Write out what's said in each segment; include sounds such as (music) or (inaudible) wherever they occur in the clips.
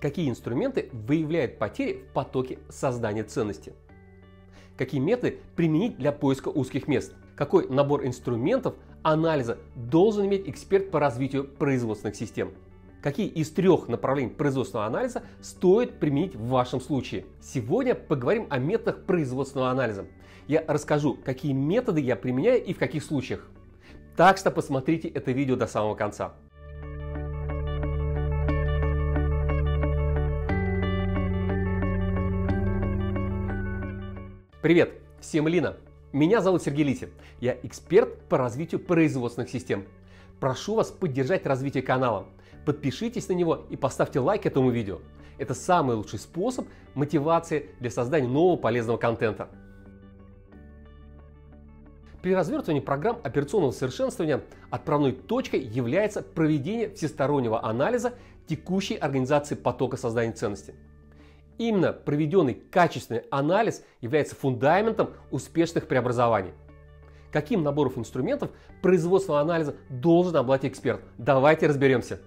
Какие инструменты выявляют потери в потоке создания ценности? Какие методы применить для поиска узких мест? Какой набор инструментов анализа должен иметь эксперт по развитию производственных систем? Какие из трех направлений производственного анализа стоит применить в вашем случае? Сегодня поговорим о методах производственного анализа. Я расскажу, какие методы я применяю и в каких случаях. Так что посмотрите это видео до самого конца. Привет, всем Лина. Меня зовут Сергей Лити. Я эксперт по развитию производственных систем. Прошу вас поддержать развитие канала. Подпишитесь на него и поставьте лайк этому видео. Это самый лучший способ мотивации для создания нового полезного контента. При развертывании программ операционного совершенствования отправной точкой является проведение всестороннего анализа текущей организации потока создания ценности. Именно проведенный качественный анализ является фундаментом успешных преобразований. Каким набором инструментов производственного анализа должен обладать эксперт? Давайте разберемся.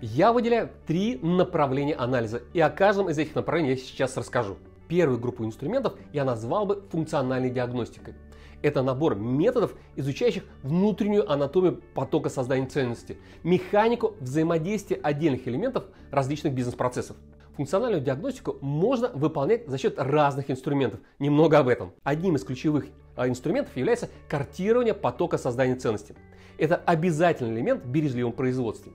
Я выделяю три направления анализа, и о каждом из этих направлений я сейчас расскажу. Первую группу инструментов я назвал бы функциональной диагностикой. Это набор методов, изучающих внутреннюю анатомию потока создания ценности, механику взаимодействия отдельных элементов различных бизнес-процессов. Функциональную диагностику можно выполнять за счет разных инструментов. Немного об этом. Одним из ключевых а, инструментов является картирование потока создания ценности. Это обязательный элемент в бережливом производстве.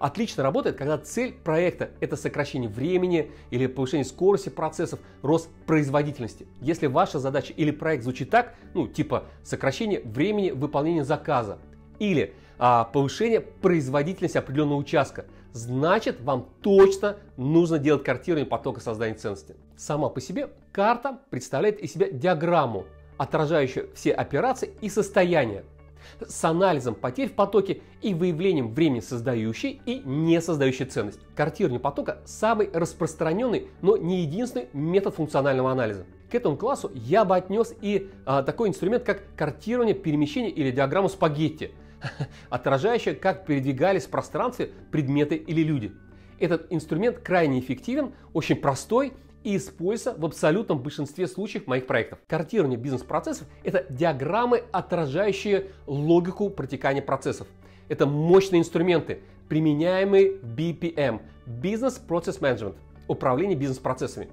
Отлично работает, когда цель проекта – это сокращение времени или повышение скорости процессов, рост производительности. Если ваша задача или проект звучит так, ну типа сокращение времени выполнения заказа или а, повышение производительности определенного участка – значит вам точно нужно делать картирование потока создания ценности. Сама по себе карта представляет из себя диаграмму, отражающую все операции и состояния, с анализом потерь в потоке и выявлением времени создающей и не создающей ценность. Картирование потока – самый распространенный, но не единственный метод функционального анализа. К этому классу я бы отнес и а, такой инструмент, как картирование перемещения или диаграмму спагетти – (laughs) отражающая, как передвигались в пространстве предметы или люди. Этот инструмент крайне эффективен, очень простой и используется в абсолютном большинстве случаев моих проектов. Картирование бизнес-процессов – это диаграммы, отражающие логику протекания процессов. Это мощные инструменты, применяемые в BPM – Business Process Management – управление бизнес-процессами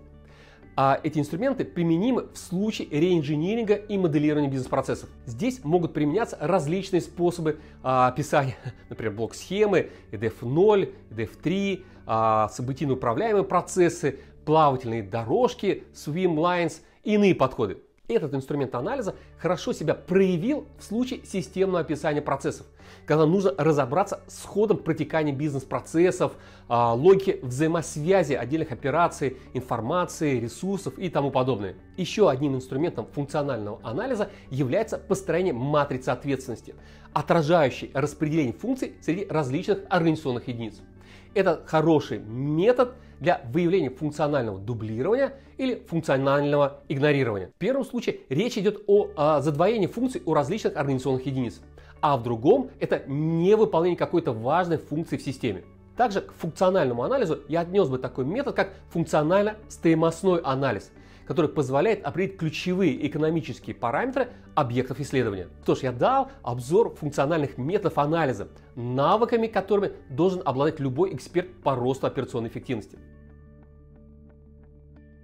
а эти инструменты применимы в случае реинжиниринга и моделирования бизнес-процессов. Здесь могут применяться различные способы а, описания, (laughs) например, блок-схемы, EDF0, EDF3, а, событийно управляемые процессы, плавательные дорожки, swim lines иные подходы. Этот инструмент анализа хорошо себя проявил в случае системного описания процессов, когда нужно разобраться с ходом протекания бизнес-процессов, а, логики взаимосвязи отдельных операций, информации, ресурсов и тому подобное. Еще одним инструментом функционального анализа является построение матрицы ответственности, отражающей распределение функций среди различных организационных единиц. Это хороший метод для выявления функционального дублирования или функционального игнорирования. В первом случае речь идет о, о задвоении функций у различных организационных единиц, а в другом это невыполнение какой-то важной функции в системе. Также к функциональному анализу я отнес бы такой метод, как функционально-стоимостной анализ, который позволяет определить ключевые экономические параметры объектов исследования. Что ж, я дал обзор функциональных методов анализа, навыками которыми должен обладать любой эксперт по росту операционной эффективности.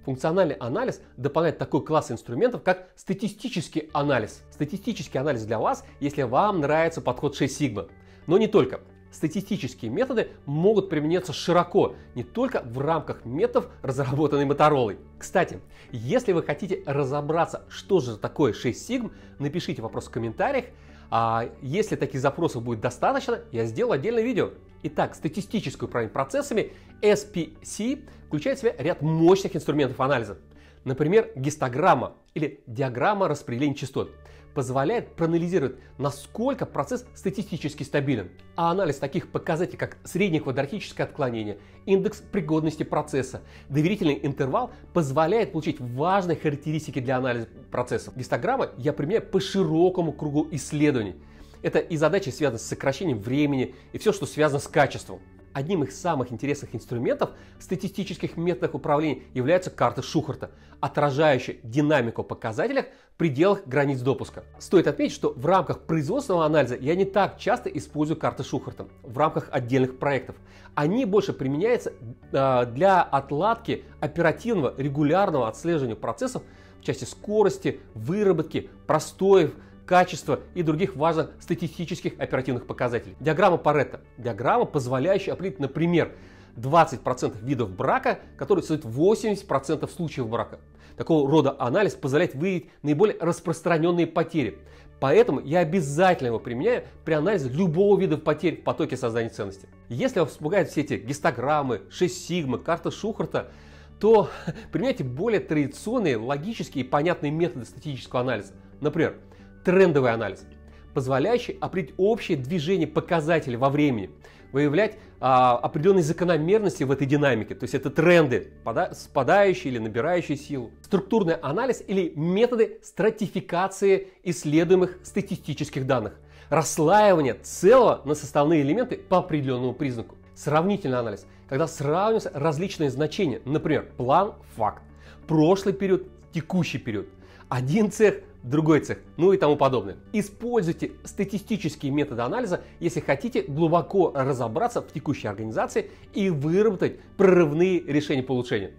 Функциональный анализ дополняет такой класс инструментов, как статистический анализ. Статистический анализ для вас, если вам нравится подход 6 сигма. Но не только статистические методы могут применяться широко, не только в рамках методов, разработанных Моторолой. Кстати, если вы хотите разобраться, что же такое 6 сигм, напишите вопрос в комментариях. А если таких запросов будет достаточно, я сделаю отдельное видео. Итак, статистическое управление процессами SPC включает в себя ряд мощных инструментов анализа. Например, гистограмма или диаграмма распределения частот позволяет проанализировать, насколько процесс статистически стабилен. А анализ таких показателей, как среднее квадратическое отклонение, индекс пригодности процесса, доверительный интервал, позволяет получить важные характеристики для анализа процессов. Гистограмма я применяю по широкому кругу исследований. Это и задачи, связанные с сокращением времени, и все, что связано с качеством. Одним из самых интересных инструментов в статистических методах управления являются карты Шухарта, отражающие динамику показателях в пределах границ допуска. Стоит отметить, что в рамках производственного анализа я не так часто использую карты Шухарта в рамках отдельных проектов. Они больше применяются а, для отладки оперативного регулярного отслеживания процессов в части скорости, выработки, простоев, качества и других важных статистических оперативных показателей. Диаграмма Паретта. Диаграмма, позволяющая определить, например, 20% видов брака, которые создают 80% случаев брака. Такого рода анализ позволяет выявить наиболее распространенные потери. Поэтому я обязательно его применяю при анализе любого вида потерь в потоке создания ценности. Если вас пугают все эти гистограммы, 6 сигмы, карта Шухарта, то (laughs) применяйте более традиционные, логические и понятные методы статистического анализа. Например, трендовый анализ, позволяющий определить общее движение показателей во времени, выявлять а, определенные закономерности в этой динамике, то есть это тренды, спадающие или набирающие силу. Структурный анализ или методы стратификации исследуемых статистических данных, расслаивание целого на составные элементы по определенному признаку. Сравнительный анализ, когда сравниваются различные значения, например, план, факт, прошлый период, текущий период. Один цех другой цех, ну и тому подобное. Используйте статистические методы анализа, если хотите глубоко разобраться в текущей организации и выработать прорывные решения по улучшению.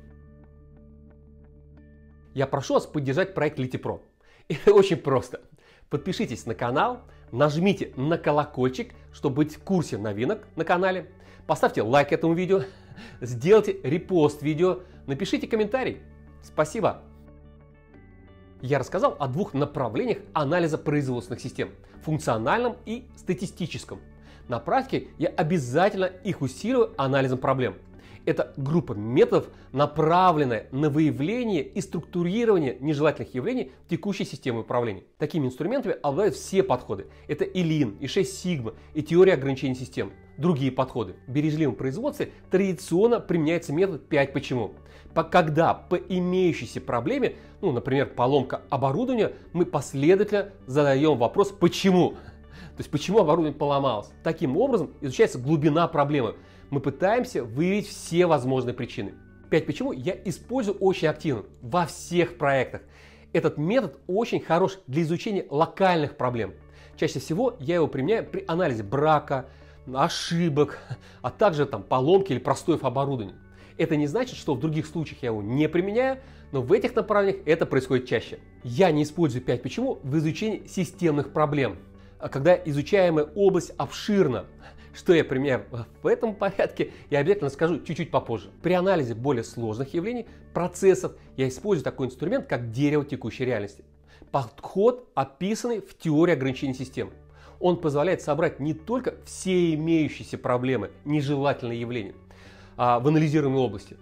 Я прошу вас поддержать проект LitiPro. (laughs) Это очень просто. Подпишитесь на канал, нажмите на колокольчик, чтобы быть в курсе новинок на канале. Поставьте лайк этому видео, (laughs) сделайте репост видео, напишите комментарий. Спасибо я рассказал о двух направлениях анализа производственных систем – функциональном и статистическом. На практике я обязательно их усиливаю анализом проблем. Это группа методов, направленная на выявление и структурирование нежелательных явлений в текущей системе управления. Такими инструментами обладают все подходы. Это и Lean, и 6 Sigma, и теория ограничений систем. Другие подходы. В бережливом производстве традиционно применяется метод 5 почему. Когда по имеющейся проблеме, ну, например, поломка оборудования, мы последовательно задаем вопрос «почему?». То есть почему оборудование поломалось. Таким образом изучается глубина проблемы мы пытаемся выявить все возможные причины. 5 почему я использую очень активно во всех проектах. Этот метод очень хорош для изучения локальных проблем. Чаще всего я его применяю при анализе брака, ошибок, а также там, поломки или простоев оборудования. Это не значит, что в других случаях я его не применяю, но в этих направлениях это происходит чаще. Я не использую 5 почему в изучении системных проблем. А когда изучаемая область обширна, что я применяю в этом порядке, я обязательно скажу чуть-чуть попозже. При анализе более сложных явлений, процессов, я использую такой инструмент, как дерево текущей реальности. Подход, описанный в теории ограничений системы. Он позволяет собрать не только все имеющиеся проблемы, нежелательные явления а, в анализируемой области,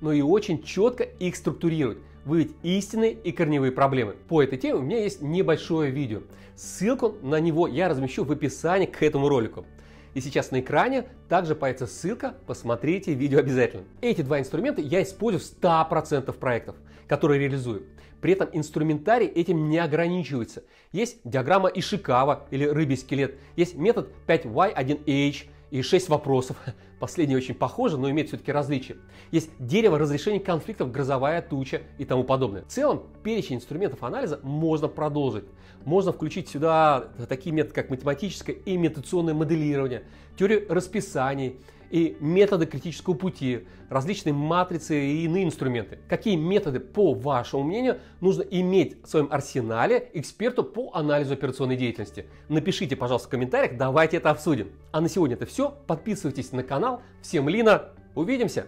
но и очень четко их структурировать, выявить истинные и корневые проблемы. По этой теме у меня есть небольшое видео. Ссылку на него я размещу в описании к этому ролику. И сейчас на экране также появится ссылка, посмотрите видео обязательно. Эти два инструмента я использую в 100% проектов, которые реализую. При этом инструментарий этим не ограничивается. Есть диаграмма Ишикава или рыбий скелет, есть метод 5Y1H, и 6 вопросов. (laughs) Последние очень похожи, но имеют все-таки различия. Есть дерево разрешения конфликтов, грозовая туча и тому подобное. В целом, перечень инструментов анализа можно продолжить. Можно включить сюда такие методы, как математическое и имитационное моделирование, теорию расписаний, и методы критического пути, различные матрицы и иные инструменты. Какие методы, по вашему мнению, нужно иметь в своем арсенале эксперту по анализу операционной деятельности? Напишите, пожалуйста, в комментариях, давайте это обсудим. А на сегодня это все. Подписывайтесь на канал. Всем Лина, увидимся!